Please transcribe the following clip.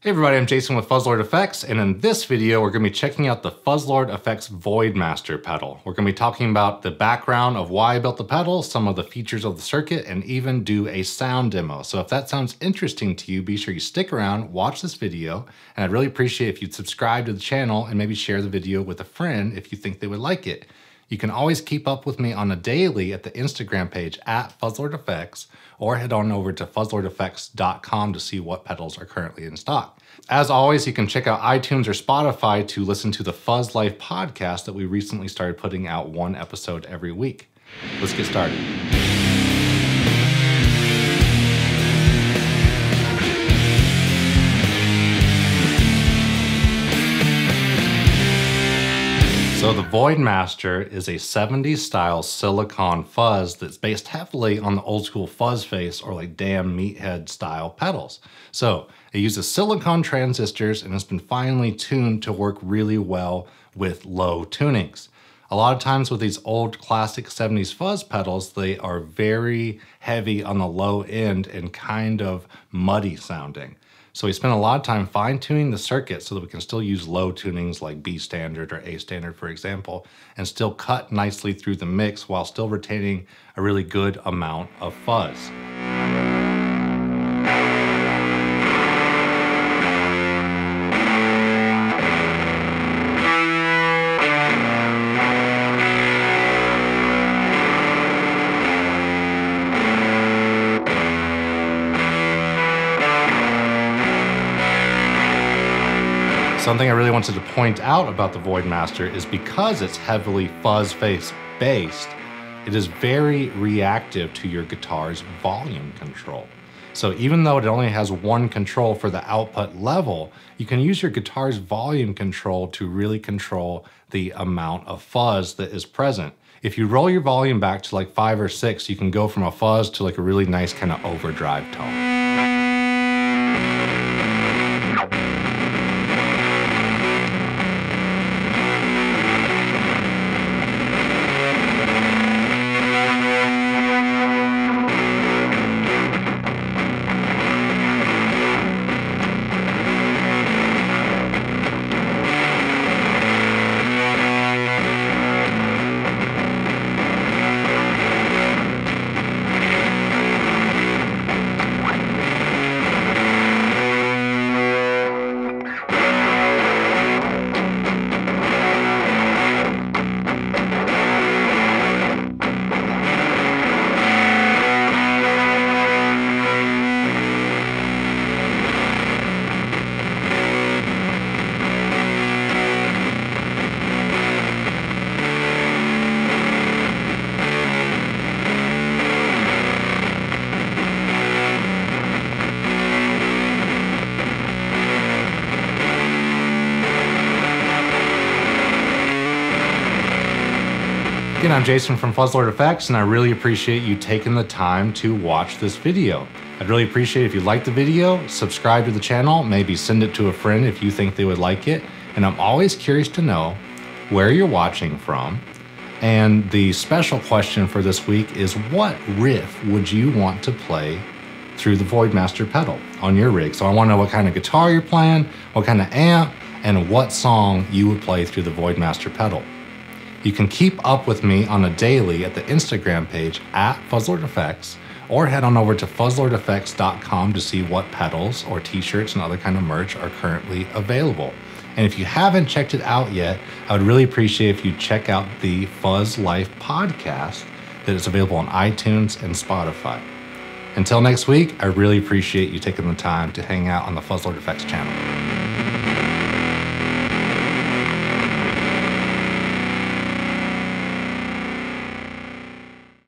Hey everybody, I'm Jason with Fuzzlord Effects, and in this video, we're gonna be checking out the Fuzzlord Effects Voidmaster pedal. We're gonna be talking about the background of why I built the pedal, some of the features of the circuit, and even do a sound demo. So if that sounds interesting to you, be sure you stick around, watch this video, and I'd really appreciate if you'd subscribe to the channel and maybe share the video with a friend if you think they would like it. You can always keep up with me on a daily at the Instagram page at FuzzlordFX or head on over to fuzzlordeffects.com to see what pedals are currently in stock. As always, you can check out iTunes or Spotify to listen to the Fuzz Life podcast that we recently started putting out one episode every week. Let's get started. So the Voidmaster is a 70s style silicon fuzz that's based heavily on the old school fuzz face or like DAM Meathead style pedals. So it uses silicon transistors and has been finely tuned to work really well with low tunings. A lot of times with these old classic 70s fuzz pedals, they are very heavy on the low end and kind of muddy sounding. So we spent a lot of time fine tuning the circuit so that we can still use low tunings like B standard or A standard, for example, and still cut nicely through the mix while still retaining a really good amount of fuzz. Something I really wanted to point out about the Voidmaster is because it's heavily fuzz face based, it is very reactive to your guitar's volume control. So even though it only has one control for the output level, you can use your guitar's volume control to really control the amount of fuzz that is present. If you roll your volume back to like five or six, you can go from a fuzz to like a really nice kind of overdrive tone. Again, I'm Jason from Fuzzlord Effects, and I really appreciate you taking the time to watch this video. I'd really appreciate if you like the video, subscribe to the channel, maybe send it to a friend if you think they would like it. And I'm always curious to know where you're watching from. And the special question for this week is what riff would you want to play through the Voidmaster pedal on your rig? So I want to know what kind of guitar you're playing, what kind of amp, and what song you would play through the Voidmaster pedal. You can keep up with me on a daily at the Instagram page at FuzzlordFX or head on over to fuzzlordeffects.com to see what pedals or t-shirts and other kind of merch are currently available. And if you haven't checked it out yet, I would really appreciate if you check out the Fuzz Life podcast that is available on iTunes and Spotify. Until next week, I really appreciate you taking the time to hang out on the Fuzzlord Effects channel.